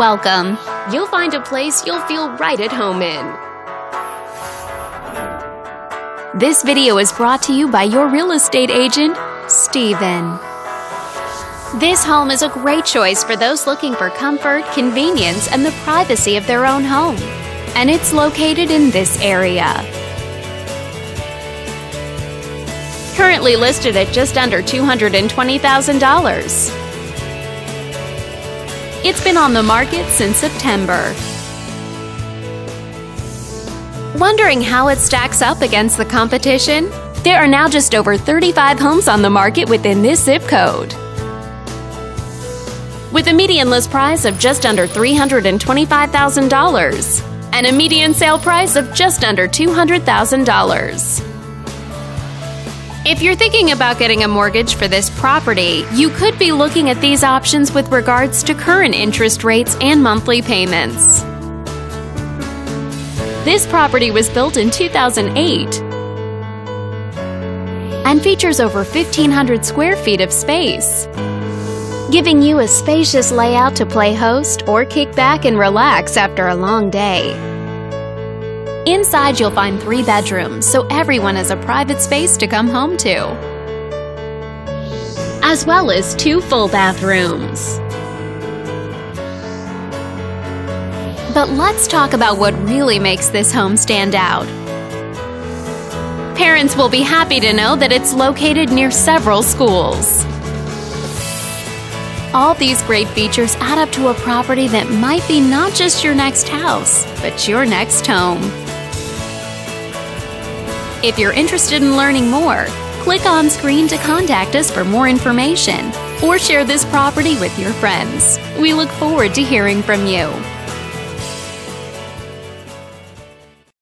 welcome. You'll find a place you'll feel right at home in. This video is brought to you by your real estate agent, Steven. This home is a great choice for those looking for comfort, convenience, and the privacy of their own home. And it's located in this area. Currently listed at just under $220,000. It's been on the market since September. Wondering how it stacks up against the competition? There are now just over 35 homes on the market within this zip code. With a median list price of just under $325,000 and a median sale price of just under $200,000. If you're thinking about getting a mortgage for this property, you could be looking at these options with regards to current interest rates and monthly payments. This property was built in 2008 and features over 1,500 square feet of space, giving you a spacious layout to play host or kick back and relax after a long day. Inside, you'll find three bedrooms, so everyone has a private space to come home to, as well as two full bathrooms. But let's talk about what really makes this home stand out. Parents will be happy to know that it's located near several schools. All these great features add up to a property that might be not just your next house, but your next home. If you're interested in learning more, click on screen to contact us for more information or share this property with your friends. We look forward to hearing from you.